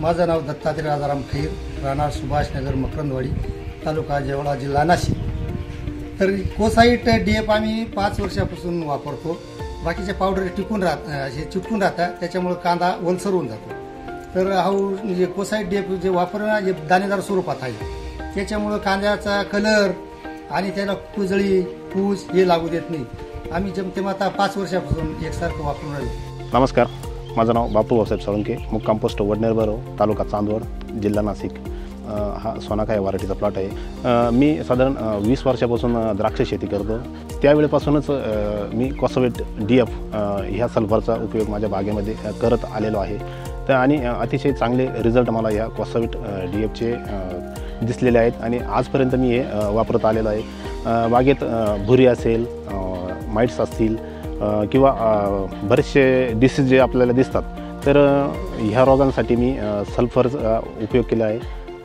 माझं नाव दत्तात्रय राजाराम खैर राहणार सुभाषनगर मकरंदवाडी तालुका जेवळा जिल्हा नाशिक. तर कोसाईट डी एफ आम्ही पाच वर्षापासून वापरतो. बाकीच्या पावडर टिकून राहत असे चिटकून राहतात. त्याच्यामुळे कांदा ओलसर होऊन जातो. तर हा म्हणजे कोसाईट डी एफ जे वापरणं जे दाणेदार स्वरूपात आहे. त्याच्यामुळं कांद्याचा कलर आणि त्याला कुजळी पूस हे लागू देत नाही. आम्ही जमतेम आता पाच वर्षापासून एकसारखं वापरून राहिलो. नमस्कार. माझं नाव बापू भाऊसाहेब साळुंके मुक्काम पोस्ट वडनेर तालुका चांदवड जिल्हा नाशिक. हा सोनाका या व्हरायटीचा प्लॉट आहे मी साधारण वीस वर्षापासून द्राक्ष शेती करतो. त्यावेळेपासूनच मी कॉसोवेट डी एफ ह्या सल्फरचा उपयोग माझ्या बागेमध्ये करत आलेलो आहे. तर आणि अतिशय चांगले रिझल्ट मला या कॉसोवेट डी एफचे दिसलेले आहेत. आणि आजपर्यंत मी हे वापरत आलेलो आहे. बागेत भुरी असेल माइट्स असतील किंवा बरेचसे डिसीज जे आपल्याला दिसतात. तर ह्या रोगांसाठी मी सल्फरचा उपयोग केला आहे.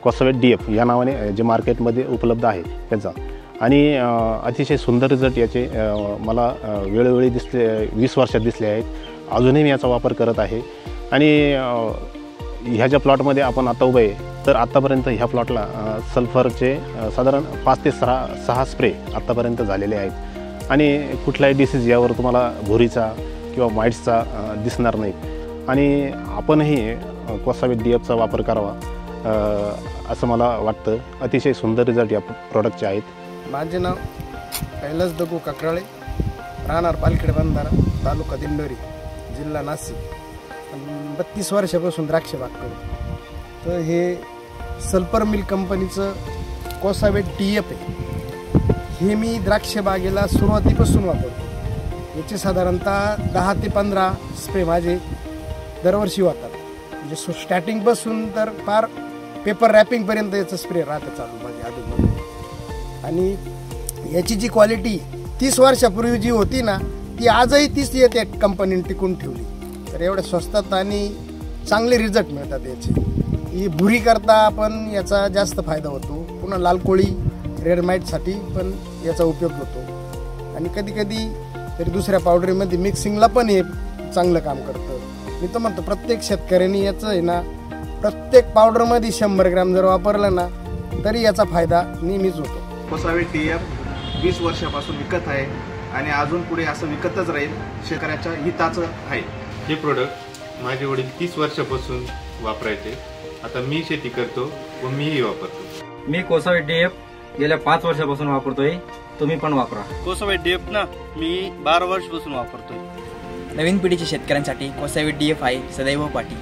कॉसवेट डी एफ या नावाने जे मार्केटमध्ये उपलब्ध आहे त्याचा. आणि अतिशय सुंदर रिझल्ट याचे मला वेळोवेळी दिसले वीस वर्षात दिसले आहेत. अजूनही मी याचा वापर करत आहे. आणि ह्या ज्या प्लॉटमध्ये आपण आता उभे आहे तर आत्तापर्यंत ह्या प्लॉटला सल्फरचे साधारण पाच ते सहा सहा स्प्रे आत्तापर्यंत झालेले आहेत. आणि कुठलाही डिसीज यावर तुम्हाला भुरीचा किंवा माइट्सचा दिसणार नाही. आणि आपणही कोसावी डी एफचा वापर करावा असं मला वाटतं. अतिशय सुंदर रिझल्ट या प्रॉडक्टचे आहेत. माझे नाव कैलास दगू ककराळे. राहणार पालखेड बंधारा तालुका दिंडोरी जिल्हा नाशिक. बत्तीस वर्षापासून द्राक्ष बाग करतो तर हे सल्फर मिल कंपनीचं कोसावेट टी एफ आहे. हे मी द्राक्ष बागेला सुरुवातीपासून वापरतो. याचे साधारणतः दहा ते पंधरा स्प्रे माझे दरवर्षी होतात म्हणजे सु स्टार्टिंगपासून तर फार पेपर रॅपिंगपर्यंत याचं स्प्रे राहतं चालू माझे अधूनमधून आणि याची जी क्वालिटी तीस वर्षापूर्वी जी होती ना ती आजही तीच येते कंपनीने टिकून ठेवली. तर एवढ्या स्वस्तात आणि चांगले रिझल्ट मिळतात याचे. ही भुरी करता आपण याचा जास्त फायदा होतो. पुन्हा लाल कोळी रेड माईटसाठी पण याचा उपयोग होतो. आणि कधी कधी तरी दुसऱ्या पावडरीमध्ये मिक्सिंगला पण हे चांगलं काम करतं. मी तर म्हणतो प्रत्येक शेतकऱ्यांनी याचं आहे ना प्रत्येक पावडरमध्ये शंभर ग्रॅम जर वापरलं ना तरी याचा फायदा नेहमीच होतो. कोसावे टी एफ वीस वर्षापासून विकत आहे आणि अजून पुढे असं विकतच राहील शेतकऱ्याच्या हिताचं आहे. हे प्रोडक्ट माझे वडील तीस वर्षापासून वापरायचे. आता मी शेती करतो व मीही वापरतो. मी कोसावी डीएफ गेल्या पाच वर्षापासून वापरतोय तुम्ही पण वापरा. कोसोवेट डीएफ ना मी बारा वर्षापासून वापरतोय. नवीन पिढीच्या शेतकऱ्यांसाठी कोसावी डी एफ आहे सदैव पाठी